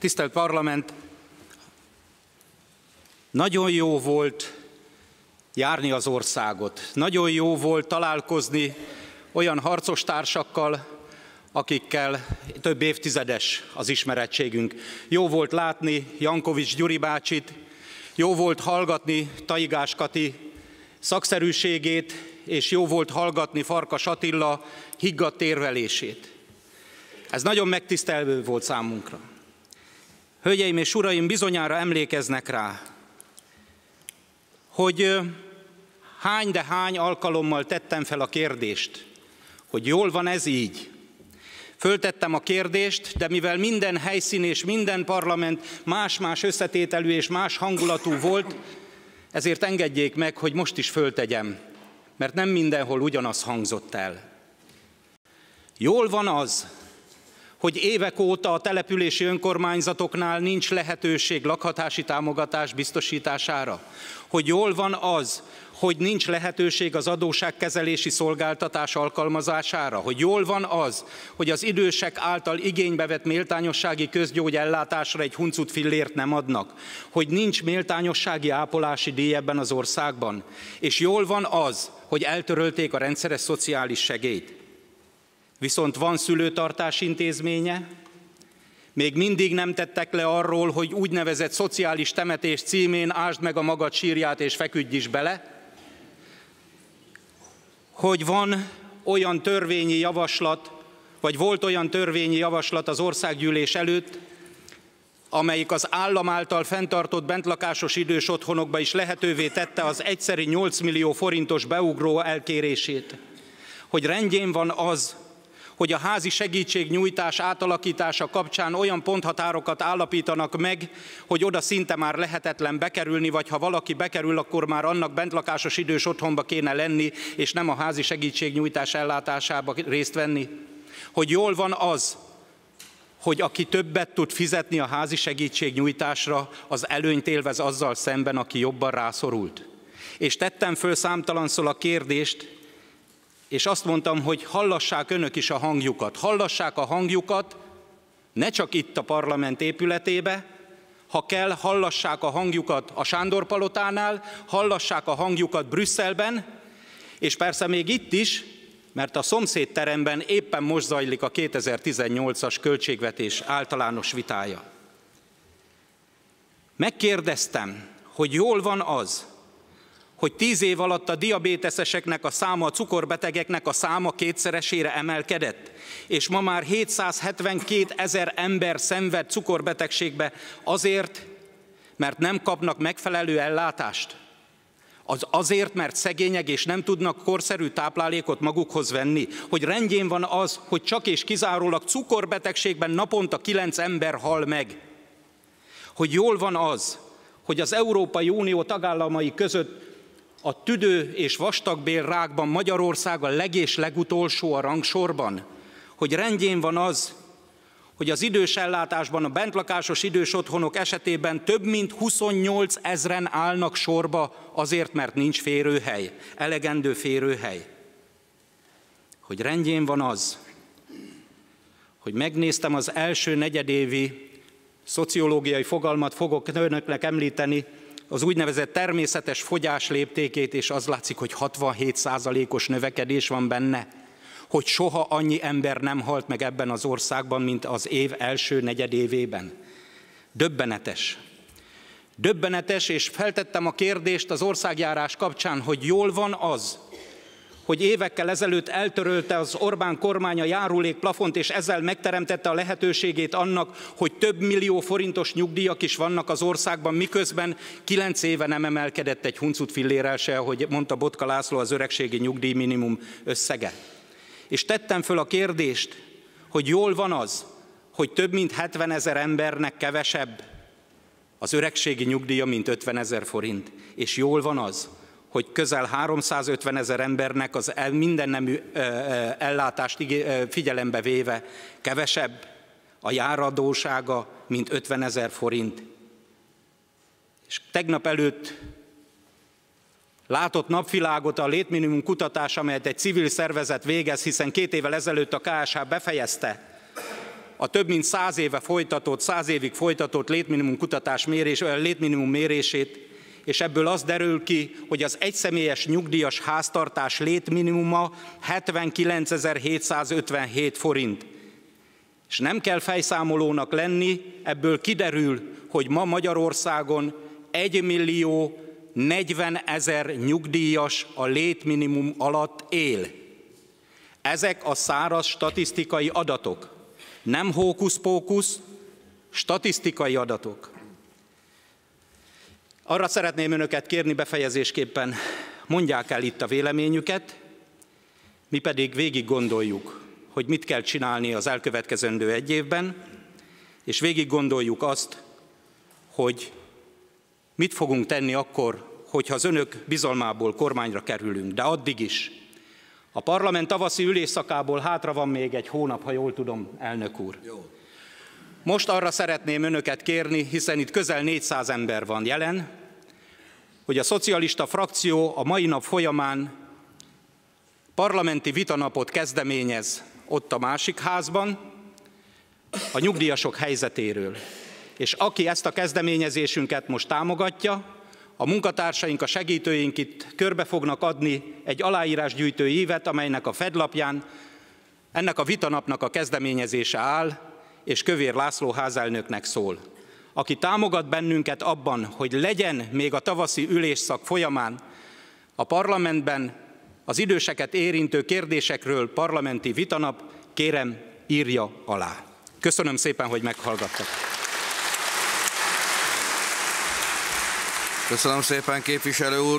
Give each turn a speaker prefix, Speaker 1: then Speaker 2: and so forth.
Speaker 1: Tisztelt Parlament, nagyon jó volt járni az országot. Nagyon jó volt találkozni olyan harcos társakkal, akikkel több évtizedes az ismerettségünk. Jó volt látni Jankovics Gyuri bácsit, jó volt hallgatni Taigás Kati szakszerűségét, és jó volt hallgatni Farkas Attila higgadt érvelését. Ez nagyon megtisztelő volt számunkra. Hölgyeim és uraim, bizonyára emlékeznek rá, hogy hány de hány alkalommal tettem fel a kérdést, hogy jól van ez így. Föltettem a kérdést, de mivel minden helyszín és minden parlament más-más összetételű és más hangulatú volt, ezért engedjék meg, hogy most is föltegyem, mert nem mindenhol ugyanaz hangzott el. Jól van az, hogy évek óta a települési önkormányzatoknál nincs lehetőség lakhatási támogatás biztosítására? Hogy jól van az, hogy nincs lehetőség az adóságkezelési szolgáltatás alkalmazására, hogy jól van az, hogy az idősek által igénybe vett méltányossági közgyógyellátásra egy huncut fillért nem adnak, hogy nincs méltányossági ápolási díj ebben az országban, és jól van az, hogy eltörölték a rendszeres szociális segélyt. Viszont van szülőtartás intézménye, még mindig nem tettek le arról, hogy úgynevezett szociális temetés címén ásd meg a magad sírját és feküdj is bele, hogy van olyan törvényi javaslat, vagy volt olyan törvényi javaslat az országgyűlés előtt, amelyik az állam által fenntartott bentlakásos idős otthonokba is lehetővé tette az egyszeri 8 millió forintos beugró elkérését. Hogy rendjén van az, hogy a házi segítségnyújtás átalakítása kapcsán olyan ponthatárokat állapítanak meg, hogy oda szinte már lehetetlen bekerülni, vagy ha valaki bekerül, akkor már annak bentlakásos idős otthonba kéne lenni, és nem a házi segítségnyújtás ellátásába részt venni. Hogy jól van az, hogy aki többet tud fizetni a házi segítségnyújtásra, az előnyt élvez azzal szemben, aki jobban rászorult. És tettem föl számtalanszor a kérdést, és azt mondtam, hogy hallassák önök is a hangjukat. Hallassák a hangjukat, ne csak itt a parlament épületébe, ha kell, hallassák a hangjukat a Sándor palotánál, hallassák a hangjukat Brüsszelben, és persze még itt is, mert a szomszédteremben éppen most zajlik a 2018-as költségvetés általános vitája. Megkérdeztem, hogy jól van az, hogy tíz év alatt a diabéteszeseknek a száma, a cukorbetegeknek a száma kétszeresére emelkedett, és ma már 772 ezer ember szenved cukorbetegségbe azért, mert nem kapnak megfelelő ellátást. Az azért, mert szegények és nem tudnak korszerű táplálékot magukhoz venni, hogy rendjén van az, hogy csak és kizárólag cukorbetegségben naponta kilenc ember hal meg. Hogy jól van az, hogy az Európai Unió tagállamai között a tüdő és vastagbél rákban Magyarország a legés legutolsó a rangsorban, hogy rendjén van az, hogy az idős ellátásban a bentlakásos idős otthonok esetében több mint 28 ezren állnak sorba azért, mert nincs férőhely, elegendő férőhely. Hogy rendjén van az, hogy megnéztem az első negyedévi szociológiai fogalmat fogok önöknek említeni, az úgynevezett természetes fogyás léptékét, és az látszik, hogy 67%-os növekedés van benne, hogy soha annyi ember nem halt meg ebben az országban, mint az év első negyedévében. Döbbenetes. Döbbenetes, és feltettem a kérdést az országjárás kapcsán, hogy jól van az, hogy évekkel ezelőtt eltörölte az Orbán kormány a járulékplafont, és ezzel megteremtette a lehetőségét annak, hogy több millió forintos nyugdíjak is vannak az országban, miközben kilenc éve nem emelkedett egy huncut fillérel se, ahogy mondta Botka László, az öregségi nyugdíj minimum összege. És tettem föl a kérdést, hogy jól van az, hogy több mint 70 ezer embernek kevesebb az öregségi nyugdíja, mint 50 ezer forint. És jól van az, hogy közel 350 ezer embernek az mindennemű ellátást figyelembe véve kevesebb a járadósága, mint 50 ezer forint. És tegnap előtt látott napvilágot a létminimum kutatás, amelyet egy civil szervezet végez, hiszen két évvel ezelőtt a KSH befejezte, a több mint száz éve folytatott, száz évig folytatott létminimum kutatás mérés, létminimum mérését, és ebből az derül ki, hogy az egyszemélyes nyugdíjas háztartás létminimuma 79.757 forint. És nem kell fejszámolónak lenni, ebből kiderül, hogy ma Magyarországon 1 millió 40 ezer nyugdíjas a létminimum alatt él. Ezek a száraz statisztikai adatok. Nem hókusz-pókusz, statisztikai adatok. Arra szeretném önöket kérni befejezésképpen, mondják el itt a véleményüket, mi pedig végig gondoljuk, hogy mit kell csinálni az elkövetkezendő egy évben, és végig gondoljuk azt, hogy mit fogunk tenni akkor, hogyha az önök bizalmából kormányra kerülünk, de addig is. A parlament tavaszi ülésszakából hátra van még egy hónap, ha jól tudom, elnök úr. Jó. Most arra szeretném önöket kérni, hiszen itt közel 400 ember van jelen, hogy a szocialista frakció a mai nap folyamán parlamenti vitanapot kezdeményez ott a másik házban a nyugdíjasok helyzetéről. És aki ezt a kezdeményezésünket most támogatja, a munkatársaink, a segítőink itt körbe fognak adni egy aláírásgyűjtő évet, amelynek a fedlapján ennek a vitanapnak a kezdeményezése áll, és Kövér László házelnöknek szól. Aki támogat bennünket abban, hogy legyen még a tavaszi ülésszak folyamán a parlamentben az időseket érintő kérdésekről parlamenti vitanap, kérem, írja alá. Köszönöm szépen, hogy meghallgattak.
Speaker 2: Köszönöm szépen, képviselő úr!